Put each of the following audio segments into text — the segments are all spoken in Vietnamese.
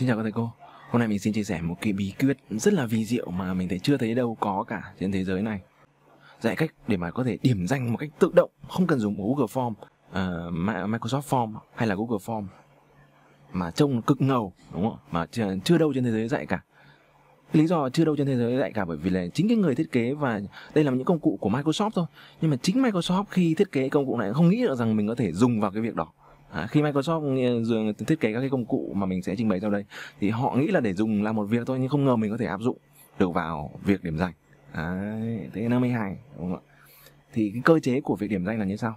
Xin chào các thầy cô. Hôm nay mình xin chia sẻ một cái bí quyết rất là vi diệu mà mình thấy chưa thấy đâu có cả trên thế giới này. Dạy cách để mà có thể điểm danh một cách tự động, không cần dùng Google Form, uh, Microsoft Form hay là Google Form mà trông cực ngầu đúng không? Mà chưa, chưa đâu trên thế giới dạy cả. Lý do chưa đâu trên thế giới dạy cả bởi vì là chính cái người thiết kế và đây là những công cụ của Microsoft thôi. Nhưng mà chính Microsoft khi thiết kế công cụ này không nghĩ được rằng mình có thể dùng vào cái việc đó À, khi Microsoft ừ, dường thiết kế các cái công cụ mà mình sẽ trình bày sau đây thì họ nghĩ là để dùng làm một việc thôi nhưng không ngờ mình có thể áp dụng được vào việc điểm danh. Đấy, thế nó mới hay đúng không ạ? Thì cái cơ chế của việc điểm danh là như sau.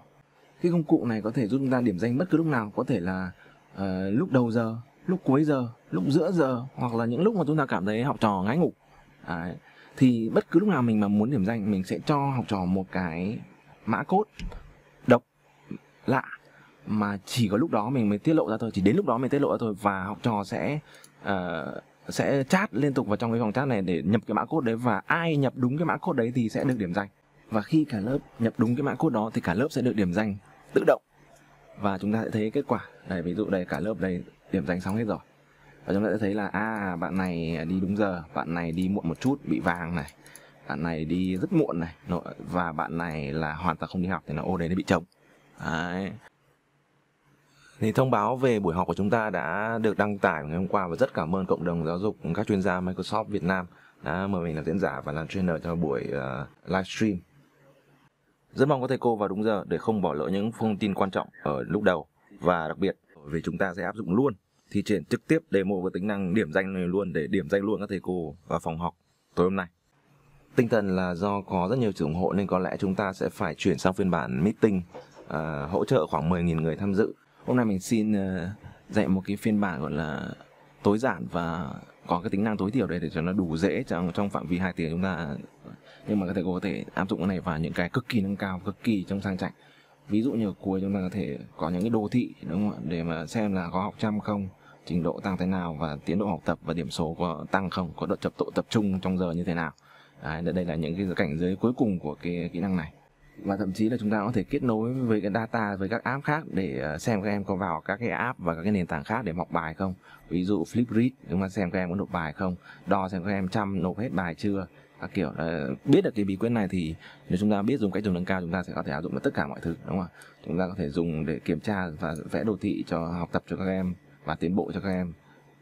Cái công cụ này có thể giúp chúng ta điểm danh bất cứ lúc nào, có thể là uh, lúc đầu giờ, lúc cuối giờ, lúc giữa giờ hoặc là những lúc mà chúng ta cảm thấy học trò ngái ngủ. Đấy. Thì bất cứ lúc nào mình mà muốn điểm danh mình sẽ cho học trò một cái mã code độc lạ mà chỉ có lúc đó mình mới tiết lộ ra thôi chỉ đến lúc đó mình tiết lộ ra thôi và học trò sẽ uh, sẽ chat liên tục vào trong cái phòng chat này để nhập cái mã code đấy và ai nhập đúng cái mã code đấy thì sẽ được điểm danh. Và khi cả lớp nhập đúng cái mã code đó thì cả lớp sẽ được điểm danh tự động. Và chúng ta sẽ thấy kết quả. Đây ví dụ đây cả lớp đây điểm danh xong hết rồi. Và chúng ta sẽ thấy là à bạn này đi đúng giờ bạn này đi muộn một chút bị vàng này bạn này đi rất muộn này và bạn này là hoàn toàn không đi học thì nó ô đấy nó bị trống. Đấy thì thông báo về buổi họp của chúng ta đã được đăng tải ngày hôm qua và rất cảm ơn cộng đồng giáo dục các chuyên gia Microsoft Việt Nam đã mời mình làm diễn giả và làm trainer cho buổi ờ, uh, livestream. Rất mong có thầy cô vào đúng giờ để không bỏ lỡ những thông tin quan trọng ở lúc đầu và đặc biệt vì chúng ta sẽ áp dụng luôn thi triển trực tiếp demo với tính năng điểm danh này luôn để điểm danh luôn các thầy cô vào phòng học tối hôm nay. Tinh thần là do có rất nhiều sự ủng hộ nên có lẽ chúng ta sẽ phải chuyển sang phiên bản meeting uh, hỗ trợ khoảng 10.000 người tham dự hôm nay mình xin ờ, dạy một cái phiên bản gọi là tối giản và có cái tính năng tối thiểu đây để cho nó đủ dễ trong trong phạm vi hai tiếng chúng ta. Nhưng mà có thể có thể áp dụng cái này vào những cái cực kỳ nâng cao cực kỳ trong sang chảnh. Ví dụ như ở cuối chúng ta có thể có những cái đồ thị đúng không ạ? Để mà xem là có học trăm không trình độ tăng thế nào và tiến độ học tập và điểm số có tăng không có độ tập độ tập trung trong giờ như thế nào. Đấy, đây là những cái cảnh giới cuối cùng của cái kỹ năng này và thậm chí là chúng ta có thể kết nối với cái data, với các app khác để ờ, xem các em có vào các cái app và các cái nền tảng khác để mọc bài không? Ví dụ Flipgrid chúng ta xem các em có nộp bài không? Đo xem các em chăm nộp hết bài chưa? Các kiểu là biết được cái bí quyết này thì nếu chúng ta biết dùng cách dùng nâng cao, chúng ta sẽ có thể áp dụng được tất cả mọi thứ, đúng không ạ? Chúng ta có thể dùng để kiểm tra và vẽ đồ thị cho, học tập cho các em và tiến bộ cho các em.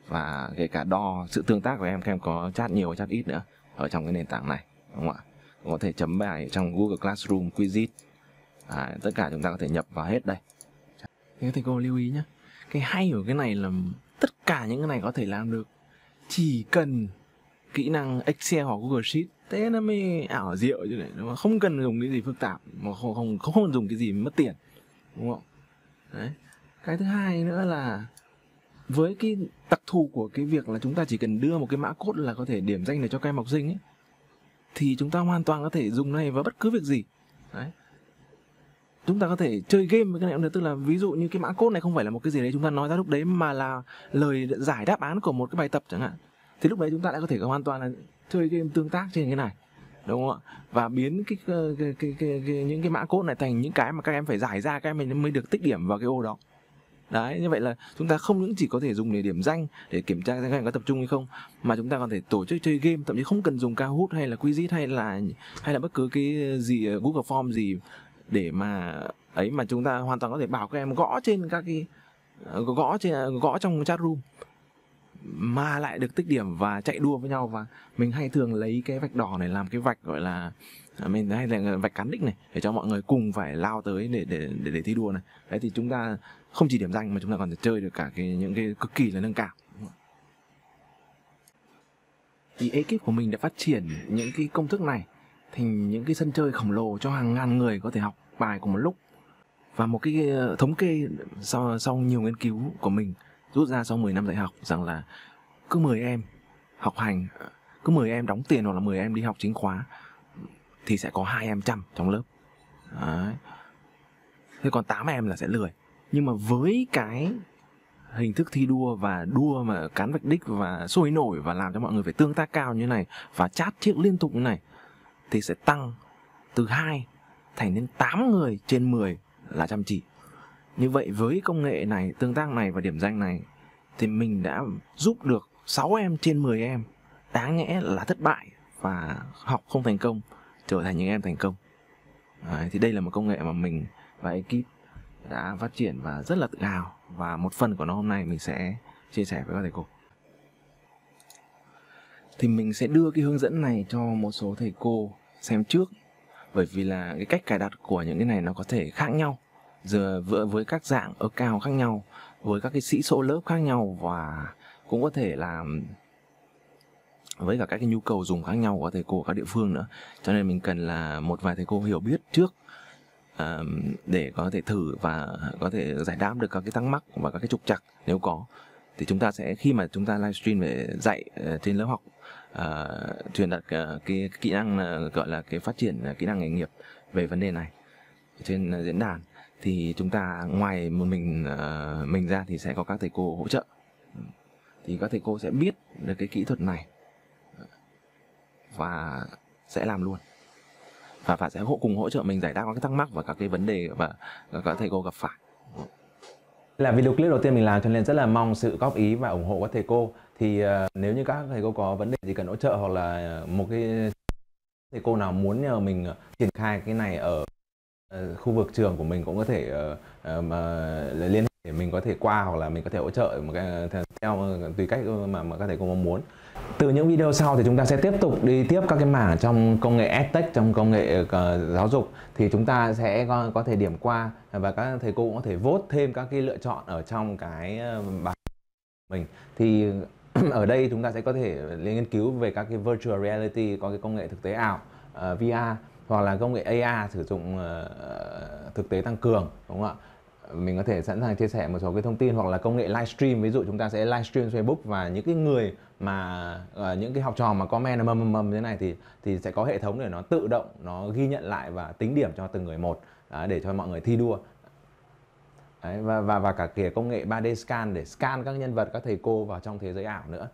Và kể cả đo sự tương tác của em, các em có chat nhiều, chat ít nữa ở trong cái nền tảng này, đúng không ạ? Có thể chấm bài trong Google Classroom, Quizlet à, tất cả chúng ta có thể nhập vào hết đây. Thế thì cô lưu ý nhé cái hay của cái này là tất cả những cái này có thể làm được. Chỉ cần kỹ năng Excel hoặc Google Sheet thế nó mới ảo diệu chứ này. Đúng không? không cần dùng cái gì phức tạp mà không không không, không dùng cái gì mất tiền. Đúng không? Đấy. Cái thứ hai nữa là với cái đặc thù của cái việc là chúng ta chỉ cần đưa một cái mã cốt là có thể điểm danh để cho các em học sinh ấy thì chúng ta hoàn toàn có thể dùng này vào bất cứ việc gì. Đấy. Chúng ta có thể chơi game với cái này cũng tức là ví dụ như cái mã code này không phải là một cái gì đấy chúng ta nói ra lúc đấy mà là lời giải đáp án của một cái bài tập chẳng hạn. Thì lúc đấy chúng ta lại có thể hoàn toàn là chơi game tương tác trên cái này. Đúng không ạ? Và biến cái, cái, cái, cái, cái, cái những cái mã code này thành những cái mà các em phải giải ra các em mới được tích điểm vào cái ô đó đấy, như vậy là chúng ta không những chỉ có thể dùng để điểm danh, để kiểm tra các em có tập trung hay không, mà chúng ta còn thể tổ chức chơi game, thậm chí không cần dùng cao hút hay là Quizlet hay là hay là bất cứ cái gì ờ, Google Form gì để mà, ấy, mà chúng ta hoàn toàn có thể bảo các em gõ trên các cái ờ, gõ trên ờ, gõ trong chat room, mà lại được tích điểm và chạy đua với nhau. Và mình hay thường lấy cái vạch đỏ này làm cái vạch gọi là À, mình hay là vạch cán đích này để cho mọi người cùng phải lao tới để để để, để thi đua này. Đấy thì chúng ta không chỉ điểm danh mà chúng ta còn thể chơi được cả cái những cái cực kỳ là nâng cao. Thì ekip của mình đã phát triển những cái công thức này thành những cái sân chơi khổng lồ cho hàng ngàn người có thể học bài cùng một lúc. Và một cái ờ, thống kê sau sau nhiều nghiên cứu của mình rút ra sau 10 năm dạy học rằng là cứ 10 em học hành ờ, cứ 10 em đóng tiền hoặc là 10 em đi học chính khóa thì sẽ có hai em chăm trong lớp Đấy. thế còn 8 em là sẽ lười nhưng mà với cái hình thức thi đua và đua mà cán vạch đích và sôi nổi và làm cho mọi người phải tương tác cao như này và chat chiếc liên tục như này thì sẽ tăng từ 2 thành đến 8 người trên 10 là chăm chỉ. Như vậy với công nghệ này, tương tác này và điểm danh này thì mình đã giúp được 6 em trên 10 em đáng nhẽ là thất bại và học không thành công trở thành những em thành công. Đấy, thì đây là một công nghệ mà mình và ekip đã phát triển và rất là tự hào. Và một phần của nó hôm nay mình sẽ chia sẻ với các thầy cô. Thì mình sẽ đưa cái hướng dẫn này cho một số thầy cô xem trước. Bởi vì là cái cách cài đặt của những cái này nó có thể khác nhau. Giờ với các dạng ở cao khác nhau với các cái sĩ số lớp khác nhau và cũng có thể là với cả các cái nhu cầu dùng khác nhau của thầy cô ở các địa phương nữa. Cho nên mình cần là một vài thầy cô hiểu biết trước uh, để có thể thử và có thể giải đáp được các cái thắc mắc và các cái trục trặc nếu có. Thì chúng ta sẽ khi mà chúng ta livestream về dạy uh, trên lớp học uh, truyền đạt uh, cái kỹ năng uh, gọi là cái phát triển uh, kỹ năng nghề nghiệp về vấn đề này trên uh, diễn đàn thì chúng ta ngoài một mình uh, mình ra thì sẽ có các thầy cô hỗ trợ. Thì các thầy cô sẽ biết được cái kỹ thuật này và sẽ làm luôn. Và và sẽ hỗ cùng hỗ trợ mình giải đáp các thắc mắc và các cái vấn đề và các thầy cô gặp phải. Là video clip đầu tiên mình làm cho nên rất là mong sự góp ý và ủng hộ các thầy cô. Thì uh, nếu như các thầy cô có vấn đề gì cần hỗ trợ hoặc là một cái thầy cô nào muốn nhờ mình ờ, triển khai cái này ở uh, khu vực trường của mình cũng có thể uh, uh, liên hệ để mình có thể qua hoặc là mình có thể hỗ trợ một cái theo tùy cách mà, mà các thầy cô mong muốn từ những video sau thì chúng ta sẽ tiếp tục đi tiếp các cái mảng trong công nghệ edtech trong công nghệ uh, giáo dục. Thì chúng ta sẽ có, có thể điểm qua và các thầy cô cũng có thể vote thêm các cái lựa chọn ở trong cái uh, bài mình. Thì ở đây chúng ta sẽ có thể nghiên cứu về các cái virtual reality có cái công nghệ thực tế ảo ờ, uh, VR hoặc là công nghệ AR sử dụng uh, thực tế tăng cường đúng không ạ? Mình có thể sẵn sàng chia sẻ một số cái thông tin hoặc là công nghệ livestream ví dụ chúng ta sẽ livestream Facebook và những cái người mà uh, những cái học trò mà comment mầm mầm mầm thế này thì thì sẽ có hệ thống để nó tự động nó ghi nhận lại và tính điểm cho từng người một uh, để cho mọi người thi đua. Đấy, và và và cả kia công nghệ 3D scan để scan các nhân vật các thầy cô vào trong thế giới ảo nữa.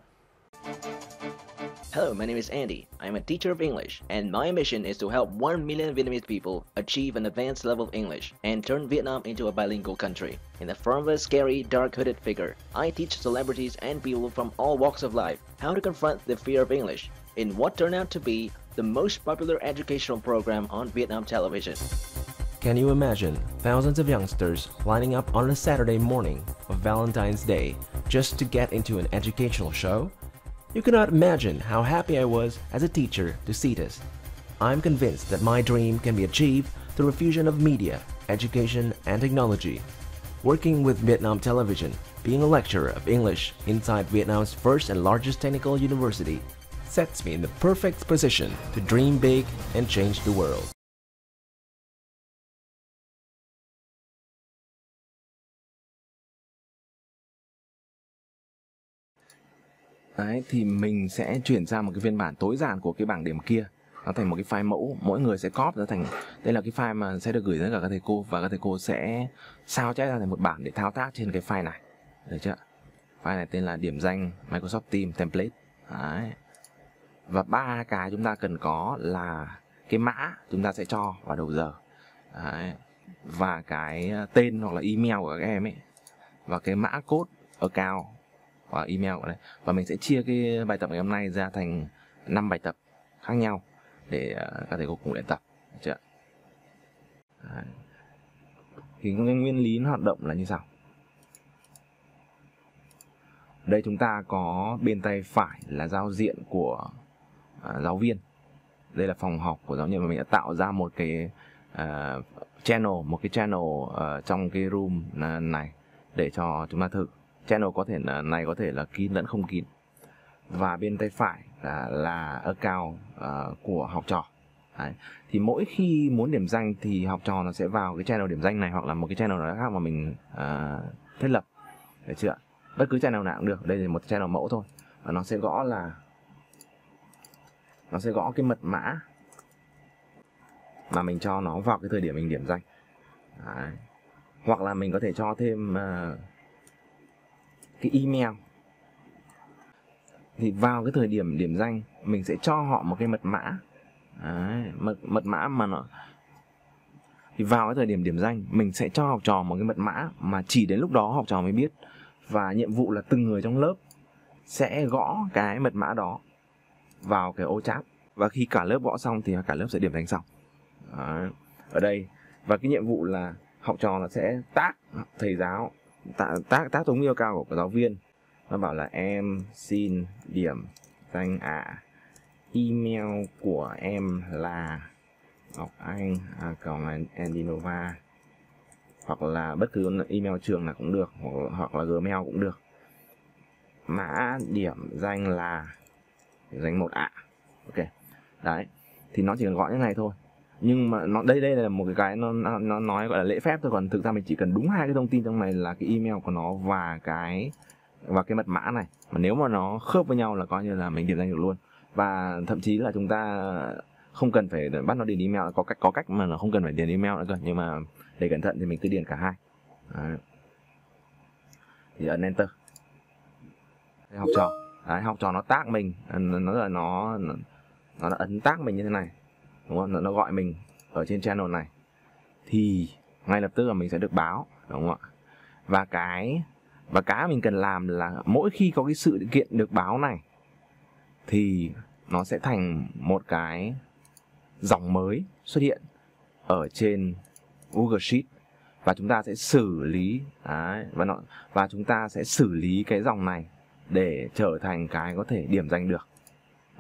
Hello, my name is Andy. I'm a teacher of English, and my mission is to help 1 million Vietnamese people achieve an advanced level of English and turn Vietnam into a bilingual country. In the form of a scary, dark hooded figure, I teach celebrities and people from all walks of life how to confront the fear of English in what turned out to be the most popular educational program on Vietnam television. Can you imagine thousands of youngsters lining up on a Saturday morning of Valentine's Day just to get into an educational show? You cannot imagine how happy I was as a teacher to see this. I'm convinced that my dream can be achieved through a fusion of media, education, and technology. Working with Vietnam Television, being a lecturer of English inside Vietnam's first and largest technical university, sets me in the perfect position to dream big and change the world. Đấy, thì mình sẽ chuyển sang một cái phiên bản tối giản của cái bảng điểm kia. Nó thành một cái file mẫu. Mỗi người sẽ copy ra thành đây là cái file mà sẽ được gửi đến cả các thầy cô và các thầy cô sẽ sao chép ra thành một bản để thao tác trên cái file này. Được chưa? File này tên là điểm danh Microsoft Teams template. Đấy. và ba cái chúng ta cần có là cái mã chúng ta sẽ cho vào đầu giờ. Đấy. và cái tên hoặc là email của các em ấy. Và cái mã code ở cao hoặc email của đây và mình sẽ chia cái bài tập ngày hôm nay ra thành 5 bài tập khác nhau để à, các thầy cô cùng luyện tập. Được chưa Đấy. thì cái nguyên lý nó hoạt động là như sau. Đây chúng ta có bên tay phải là giao diện của uh, giáo viên. Đây là phòng học của giáo viên và mình đã tạo ra một cái uh, channel một cái channel uh, trong cái room này để cho chúng ta thử channel có thể là này có thể là kín lẫn không kín. Và bên tay phải là, là account uh, của học trò. Đấy. thì mỗi khi muốn điểm danh thì học trò nó sẽ vào cái channel điểm danh này hoặc là một cái channel nào khác mà mình uh, thiết lập. Được chưa? Bất cứ channel nào cũng được. Đây là một channel mẫu thôi. Và nó sẽ gõ là nó sẽ gõ cái mật mã mà mình cho nó vào cái thời điểm mình điểm danh. Đấy. hoặc là mình có thể cho thêm uh, cái email. Thì vào cái thời điểm điểm danh mình sẽ cho họ một cái mật mã. Đấy, mật mật mã mà nó thì vào cái thời điểm điểm danh mình sẽ cho học trò một cái mật mã mà chỉ đến lúc đó học trò mới biết. Và nhiệm vụ là từng người trong lớp sẽ gõ cái mật mã đó vào cái ô chat. Và khi cả lớp gõ xong thì cả lớp sẽ điểm danh xong Đấy. ở đây. Và cái nhiệm vụ là học trò là sẽ tác thầy giáo tác tác, tác tống yêu cao của giáo viên nó bảo là em xin điểm danh ạ à. email của em là ngọc anh à, còn andinova hoặc là bất cứ email trường nào cũng được hoặc, hoặc là gmail cũng được mã điểm danh là danh một ạ à. ok đấy thì nó chỉ cần gọi như này thôi nhưng mà nó đây đây là một cái cái nó nó nói gọi là lễ phép thôi. Còn thực ra mình chỉ cần đúng hai cái thông tin trong này là cái email của nó và cái và cái mật mã này. Mà nếu mà nó khớp với nhau là coi như là mình điểm danh được luôn. Và thậm chí là chúng ta không cần phải bắt nó điền email. Có cách có cách mà nó không cần phải điền email nữa cơ. Nhưng mà để cẩn thận thì mình cứ điền cả hai. Đấy. thì ấn enter. Học trò. Đấy, học trò nó tác mình. Nó là nó nó đã ấn tác mình như thế này đúng không nó, gọi mình ở trên channel này. Thì ngay lập tức là mình sẽ được báo đúng không ạ? Và cái và cái mình cần làm là mỗi khi có cái sự kiện được báo này thì nó sẽ thành một cái dòng mới xuất hiện ở trên Google Sheet. Và chúng ta sẽ xử lý đấy, và nó và chúng ta sẽ xử lý cái dòng này để trở thành cái có thể điểm danh được.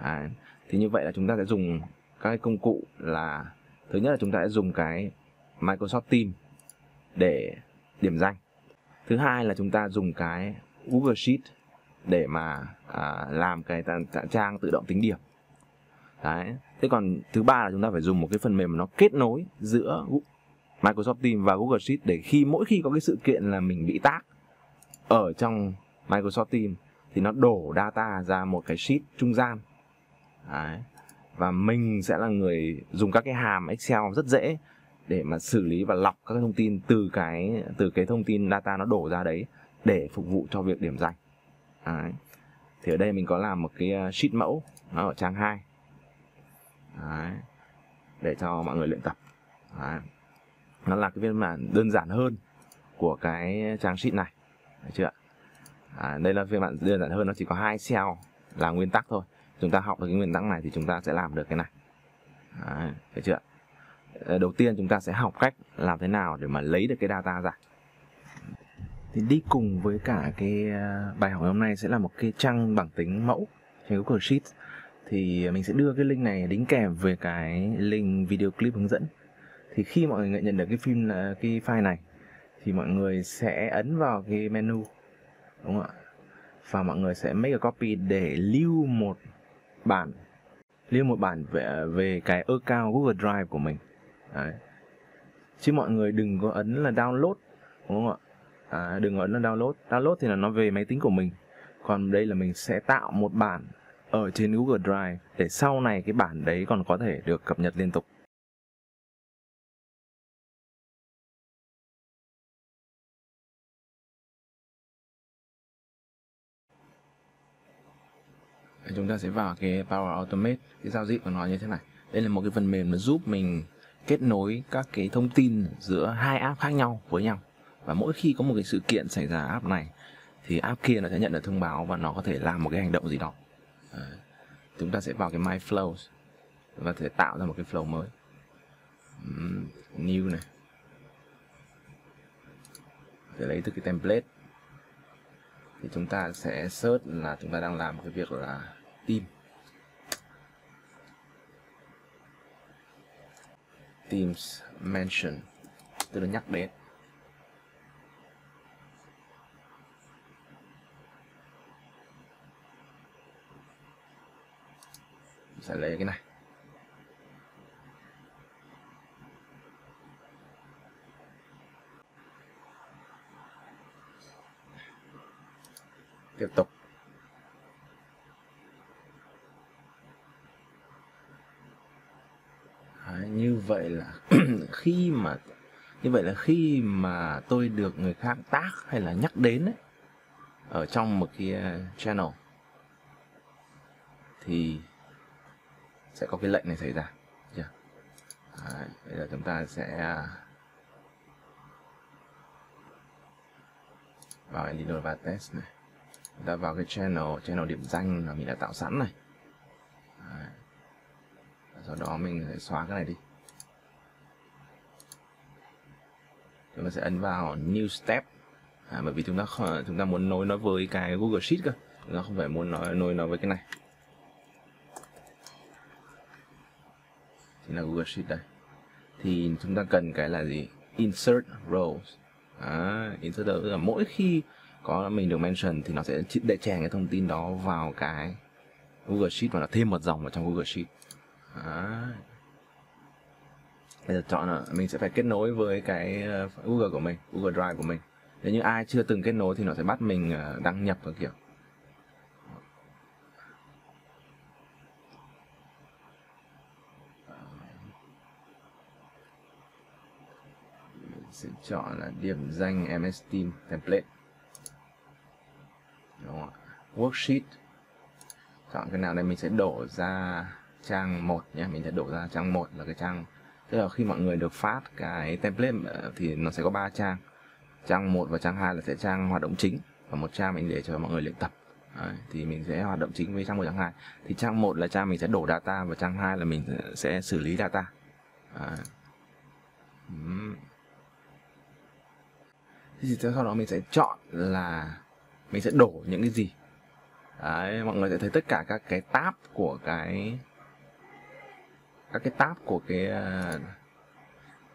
Đấy. thì như vậy là chúng ta sẽ dùng các cái công cụ là thứ nhất là chúng ta sẽ dùng cái Microsoft Teams để điểm danh. Thứ hai là chúng ta dùng cái Google Sheet để mà à, làm cái trang tự động tính điểm. Đấy. Thế còn thứ ba là chúng ta phải dùng một cái phần mềm mà nó kết nối giữa Microsoft Teams và Google Sheet để khi mỗi khi có cái sự kiện là mình bị tác ở trong Microsoft Teams thì nó đổ data ra một cái sheet trung gian. Đấy và mình sẽ là người dùng các cái hàm Excel rất dễ để mà xử lý và lọc các thông tin từ cái từ cái thông tin data nó đổ ra đấy để phục vụ cho việc điểm danh đấy. thì ở đây mình có làm một cái uh, sheet mẫu nó ở trang 2 đấy. để cho mọi người luyện tập đấy. nó là cái phiên bản đơn giản hơn của cái trang sheet này Được chưa à, đây là phiên bản đơn giản hơn nó chỉ có hai cell là nguyên tắc thôi chúng ta học được cái nguyên tắc này thì chúng ta sẽ làm được cái này. Đấy, thấy chưa? Ờ, đầu tiên chúng ta sẽ học cách làm thế nào để mà lấy được cái data ra. Thì đi cùng với cả cái ờ, bài học hôm nay sẽ là một cái trang bảng tính mẫu trên Google Sheets. Thì mình sẽ đưa cái link này đính kèm về cái link video clip hướng dẫn. Thì khi mọi người nhận được cái phim là cái file này thì mọi người sẽ ấn vào cái menu đúng không ạ? Và mọi người sẽ make a copy để lưu một bản lưu một bản về về cái account Google Drive của mình. Đấy. chứ mọi người đừng có ấn là download đúng không ạ? À, đừng có ấn là download. Download thì là nó về máy tính của mình. Còn đây là mình sẽ tạo một bản ở trên Google Drive để sau này cái bản đấy còn có thể được cập nhật liên tục. Chúng ta sẽ vào cái Power Automate, cái giao diện của nó như thế này. Đây là một cái phần mềm nó giúp mình kết nối các cái thông tin giữa hai app khác nhau với nhau. Và mỗi khi có một cái sự kiện xảy ra app này, thì app kia nó sẽ nhận được thông báo và nó có thể làm một cái hành động gì đó. Chúng ta sẽ vào cái My Flows và thể tạo ra một cái flow mới. New này. Để lấy từ cái template. Thì chúng ta sẽ search là chúng ta đang làm một cái việc là tìm teams mention tức là nhắc đến. Sẽ lấy cái này. Tiếp tục Đấy, như vậy là khi mà như vậy là khi mà tôi được người khác tác hay là nhắc đến ấy, ở trong một cái à, channel thì sẽ có cái lệnh này xảy ra yeah. Đấy, bây giờ chúng ta sẽ à, vào editor và test này chúng ta vào cái channel channel điểm danh mà mình đã tạo sẵn này Đấy. sau đó mình sẽ xóa cái này đi chúng ta sẽ ấn vào new step. À, bởi vì chúng ta chúng ta muốn nối nó với cái Google Sheet cơ. Chúng ta không phải muốn nói nối nó với cái này. Chính là Google Sheet đây. Thì chúng ta cần cái là gì? Insert rows. À, insert rows là mỗi khi có mình được mention thì nó sẽ để chèn cái thông tin đó vào cái Google Sheet và nó thêm một dòng vào trong Google Sheet à bây giờ chọn là mình sẽ phải kết nối với cái ờ, Google của mình, Google Drive của mình. Nếu như ai chưa từng kết nối thì nó sẽ bắt mình ờ, đăng nhập vào kiểu. Sẽ chọn là điểm danh MS Team template. Đúng không? worksheet. Chọn cái nào đây mình sẽ đổ ra trang 1 nhé, mình sẽ đổ ra trang 1 là cái trang tức là khi mọi người được phát cái template ờ, thì nó sẽ có 3 trang. Trang 1 và trang 2 là sẽ trang hoạt động chính. Và một trang mình để cho mọi người luyện tập. Đấy, thì mình sẽ hoạt động chính với trang 1 trang 2 thì trang 1 là trang mình sẽ đổ data và trang 2 là mình sẽ xử lý data. Đấy. Thì sau đó mình sẽ chọn là mình sẽ đổ những cái gì. Đấy, mọi người sẽ thấy tất cả các cái tab của cái các cái tab của cái à,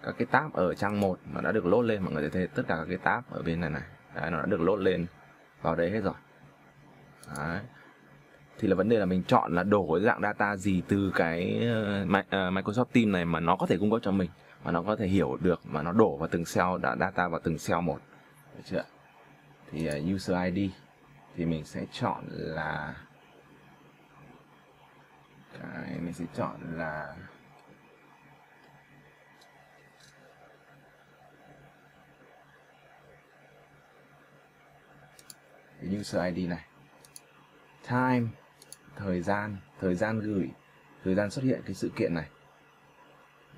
các cái tab ở trang 1 nó đã được lốt lên mọi người sẽ thấy tất cả các cái tab ở bên này này Đấy, nó đã được lốt lên vào đây hết rồi. Đấy. thì là vấn đề là mình chọn là đổ cái dạng data gì từ cái ờ, ờ, Microsoft Teams này mà nó có thể cung cấp cho mình mà nó có thể hiểu được mà nó đổ vào từng cell đã data vào từng cell một. Được chưa thì uh, user ID thì mình sẽ chọn là cái mình sẽ chọn là user ID này. Time, thời gian thời gian gửi, thời gian xuất hiện cái sự kiện này.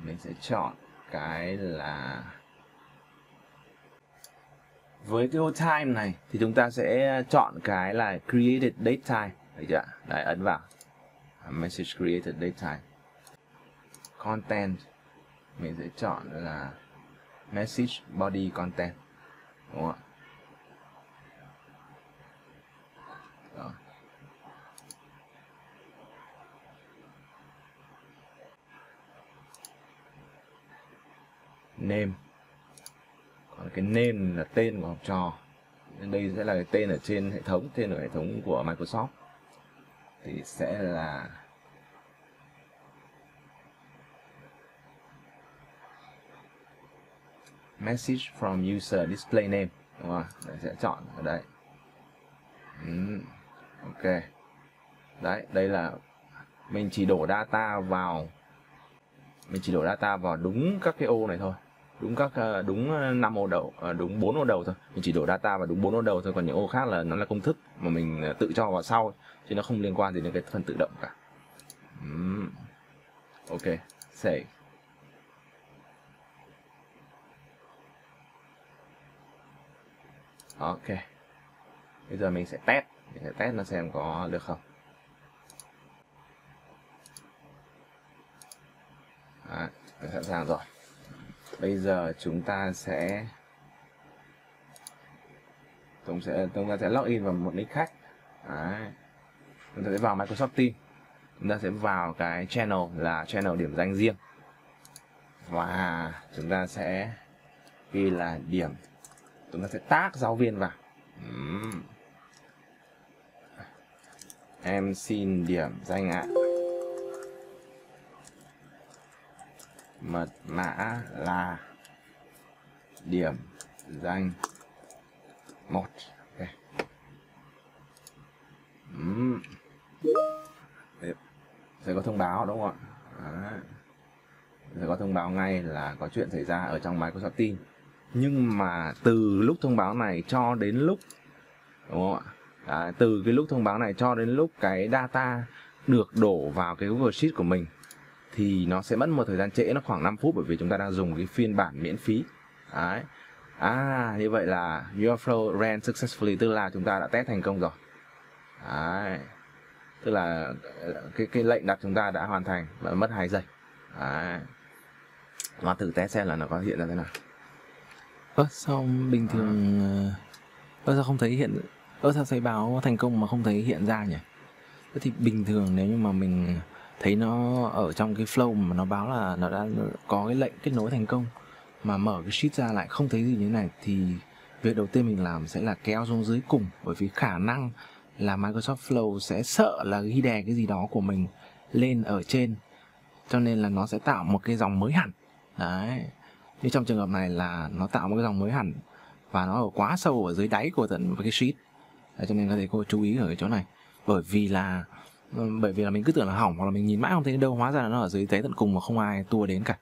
Mình sẽ chọn cái là với cái ô time này thì chúng ta sẽ chọn cái là created date time. Đấy chưa đấy, ấn vào. Message created date time. Content. Mình sẽ chọn là message body content. Đúng không ạ? Name. Còn cái name là tên của học trò. Nên đây sẽ là cái tên ở trên hệ thống tên ở hệ thống của Microsoft. Thì sẽ là message from user display name. Đúng không? Đấy, sẽ chọn ở đây. Ừ. ok. Đấy đây là mình chỉ đổ data vào mình chỉ đổ data vào đúng các cái ô này thôi. Ờ, đúng các đúng năm ô đầu ờ, đúng bốn ô đầu thôi. Mình chỉ đổ data vào đúng bốn ô đầu thôi còn những ô khác là nó là công thức mà mình tự cho vào sau chứ nó không liên quan gì đến cái phần tự động cả. Uhm. ok save. Ok. Bây giờ mình sẽ test mình sẽ test nó xem có được không. Đấy, sẵn sàng rồi bây giờ chúng ta sẽ, chúng sẽ, chúng ta sẽ login vào một nick khách Đấy. chúng ta sẽ vào Microsoft Teams. Chúng ta sẽ vào cái channel là channel điểm danh riêng. Và chúng ta sẽ ghi là điểm. Chúng ta sẽ tác giáo viên vào. Uhm. em xin điểm danh ạ. Mật mã là điểm danh một. Okay. uhm. sẽ có thông báo đúng không ạ? Sẽ có thông báo ngay là có chuyện xảy ra ở trong Microsoft Teams. Nhưng mà từ lúc thông báo này cho đến lúc đúng không ạ? Đấy, từ cái lúc thông báo này cho đến lúc cái data được đổ vào cái Google Sheet của mình thì nó sẽ mất một thời gian trễ nó khoảng 5 phút bởi vì chúng ta đang dùng cái phiên bản miễn phí Đấy. à như vậy là your flow ran successfully tức là chúng ta đã test thành công rồi Đấy. tức là cái cái lệnh đặt chúng ta đã hoàn thành và mất 2 giây Đấy. và thử test xem là nó có hiện ra thế nào ơ sao bình thường ơ sao không thấy hiện ơ sao thấy báo thành công mà không thấy hiện ra nhỉ thế thì bình thường nếu như mà mình thấy nó ở trong cái flow mà nó báo là nó đã có cái lệnh kết nối thành công mà mở cái sheet ra lại không thấy gì như thế này thì việc đầu tiên mình làm sẽ là kéo xuống dưới cùng bởi vì khả năng là Microsoft Flow sẽ sợ là ghi đè cái gì đó của mình lên ở trên cho nên là nó sẽ tạo một cái dòng mới hẳn. Đấy. Như trong trường hợp này là nó tạo một cái dòng mới hẳn và nó ở quá sâu ở dưới đáy của tận cái sheet. Đấy, cho nên các thầy cô chú ý ở cái chỗ này. Bởi vì là Ờ, bởi vì là mình cứ tưởng là hỏng hoặc là mình nhìn mãi không thấy đâu, hóa ra là nó ở dưới đáy tận cùng mà không ai tua đến cả.